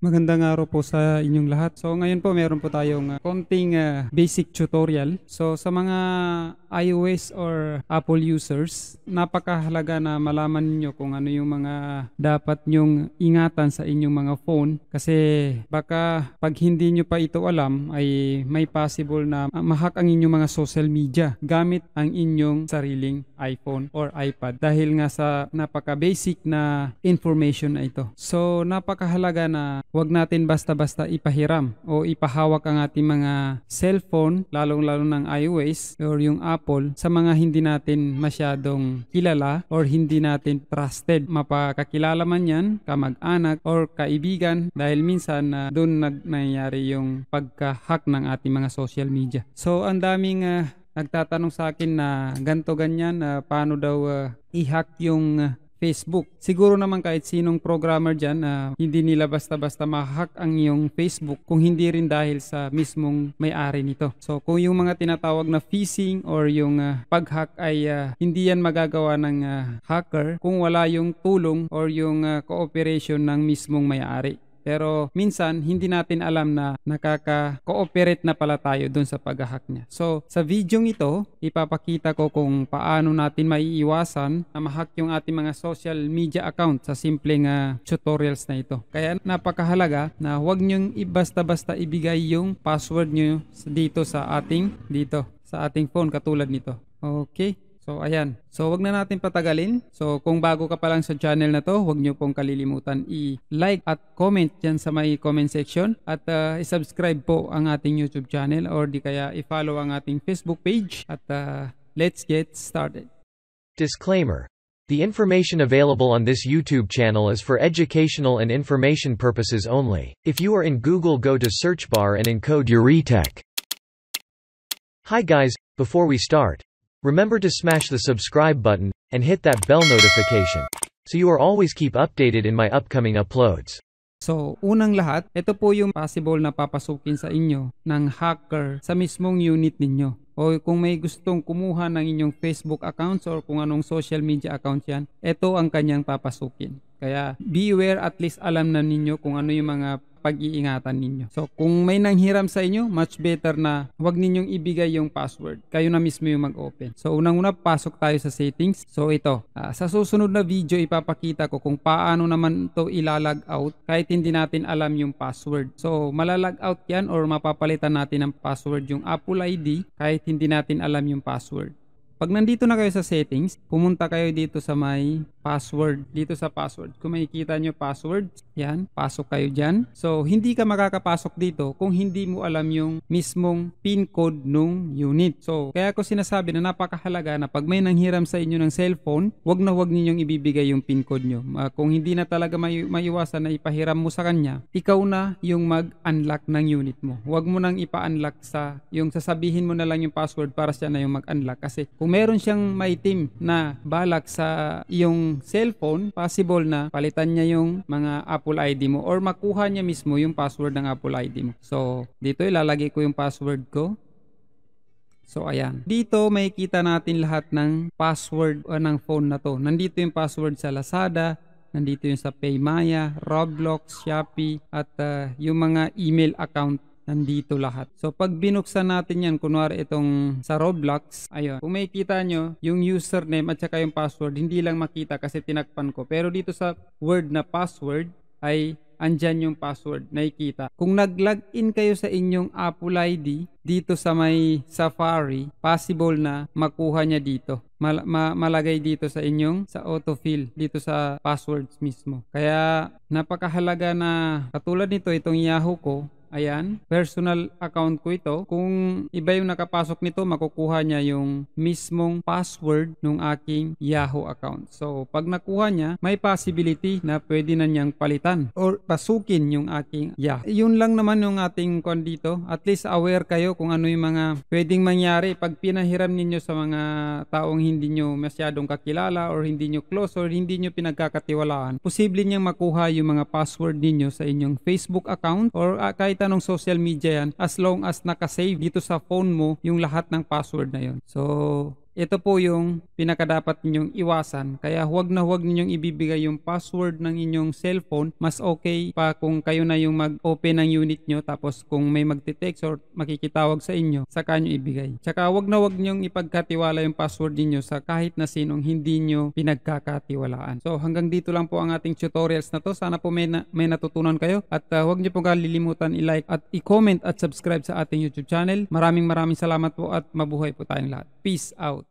Magandang araw po sa inyong lahat. So ngayon po meron po tayong uh, konting uh, basic tutorial. So sa mga iOS or Apple users, napakahalaga na malaman niyo kung ano yung mga dapat nyong ingatan sa inyong mga phone kasi baka pag hindi nyo pa ito alam ay may possible na mahak ang inyong mga social media gamit ang inyong sariling iPhone or iPad dahil nga sa napaka basic na information na ito. So napakahalaga na Huwag natin basta-basta ipahiram o ipahawak ang ating mga cellphone, lalong-lalo ng iOS or yung Apple, sa mga hindi natin masyadong kilala or hindi natin trusted. Mapakakilala man yan, kamag-anak or kaibigan dahil minsan uh, doon nag nangyayari yung pagka-hack ng ating mga social media. So ang daming uh, nagtatanong sa akin na ganto ganyan, uh, paano daw uh, i-hack yung Facebook. Siguro naman kahit sinong programmer dyan, uh, hindi nila basta-basta ma-hack ang iyong Facebook kung hindi rin dahil sa mismong may-ari nito. So kung yung mga tinatawag na phishing or yung uh, pag-hack ay uh, hindi yan magagawa ng uh, hacker kung wala yung tulong or yung uh, cooperation ng mismong may-ari. Pero minsan, hindi natin alam na nakaka-cooperate na pala tayo dun sa pag-hack niya. So, sa video ito, ipapakita ko kung paano natin maiiwasan na ma-hack yung ating mga social media account sa simpleng uh, tutorials na ito. Kaya napakahalaga na huwag nyong basta-basta ibigay yung password nyo dito sa ating, dito, sa ating phone katulad nito. Okay? So, ayan. So, wag na natin patagalin. So, kung bago ka pa lang sa channel na to, wag nyo pong kalilimutan i-like at comment dyan sa may comment section. At uh, i-subscribe po ang ating YouTube channel or di kaya i-follow ang ating Facebook page. At uh, let's get started. Disclaimer. The information available on this YouTube channel is for educational and information purposes only. If you are in Google go to search bar and encode Euretech. Hi guys, before we start, Remember to smash the subscribe button, and hit that bell notification, so you are always keep updated in my upcoming uploads. So, unang lahat, ito po yung possible na papasukin sa inyo ng hacker sa mismong unit ninyo. O kung may gustong kumuha ng inyong Facebook accounts or kung anong social media accounts yan, ito ang kanyang papasukin. Kaya beware at least alam na ninyo kung ano yung mga pag-iingatan ninyo. So, kung may nanghiram sa inyo, much better na huwag ninyong ibigay yung password. Kayo na mismo yung mag-open. So, unang-una, pasok tayo sa settings. So, ito. Uh, sa susunod na video, ipapakita ko kung paano naman to ilalag out kahit hindi natin alam yung password. So, malalag out yan or mapapalitan natin ng password yung Apple ID kahit hindi natin alam yung password. Pag nandito na kayo sa settings, pumunta kayo dito sa may password. Dito sa password. Kung makikita nyo password, yan, pasok kayo dyan. So, hindi ka makakapasok dito kung hindi mo alam yung mismong pin code nung unit. So, kaya ko sinasabi na napakahalaga na pag may nanghiram sa inyo ng cellphone, wag na wag ninyong ibibigay yung pin code nyo. Uh, kung hindi na talaga may, maiwasan na ipahiram mo sa kanya, ikaw na yung mag-unlock ng unit mo. Wag mo nang ipa-unlock sa, yung sasabihin mo na lang yung password para siya na yung mag-unlock. Kasi kung meron siyang maitim na balak sa iyong cellphone, possible na palitan niya yung mga Apple ID mo or makuha niya mismo yung password ng Apple ID mo. So, dito ilalagay ko yung password ko. So, ayan. Dito makikita natin lahat ng password uh, ng phone na to. Nandito yung password sa Lazada, nandito yung sa Paymaya, Roblox, Shopee, at uh, yung mga email account nandito lahat. So pag binuksan natin yan, kunwari itong sa Roblox, ayun, kung makikita nyo, yung username at saka yung password, hindi lang makita kasi tinakpan ko. Pero dito sa word na password, ay andyan yung password, nakikita. Kung nag-login kayo sa inyong Apple ID, dito sa may Safari, possible na makuha niya dito. Mal- ma- malagay dito sa inyong sa autofill dito sa passwords mismo. Kaya napakahalaga na katulad nito itong Yahoo ko, Ayan, personal account ko ito. Kung iba yung nakapasok nito, makukuha niya yung mismong password ng aking Yahoo account. So, pag nakuha niya, may possibility na pwede na niyang palitan or pasukin yung aking Yahoo. Yun lang naman yung ating kon dito. At least aware kayo kung ano yung mga pwedeng mangyari pag pinahiram ninyo sa mga taong hindi nyo masyadong kakilala or hindi nyo close or hindi nyo pinagkakatiwalaan. Posible niyang makuha yung mga password ninyo sa inyong Facebook account or uh, kahit kahit anong social media yan as long as nakasave dito sa phone mo yung lahat ng password na yon. So, ito po yung pinakadapat ninyong iwasan. Kaya huwag na huwag ninyong ibibigay yung password ng inyong cellphone. Mas okay pa kung kayo na yung mag-open ng unit nyo tapos kung may magte-text or makikitawag sa inyo, saka nyo ibigay. Tsaka huwag na huwag ninyong ipagkatiwala yung password ninyo sa kahit na sinong hindi nyo pinagkakatiwalaan. So hanggang dito lang po ang ating tutorials na to. Sana po may, na, may natutunan kayo at uh, huwag niyo po kalilimutan i-like at i-comment at subscribe sa ating YouTube channel. Maraming maraming salamat po at mabuhay po tayong lahat. Peace out.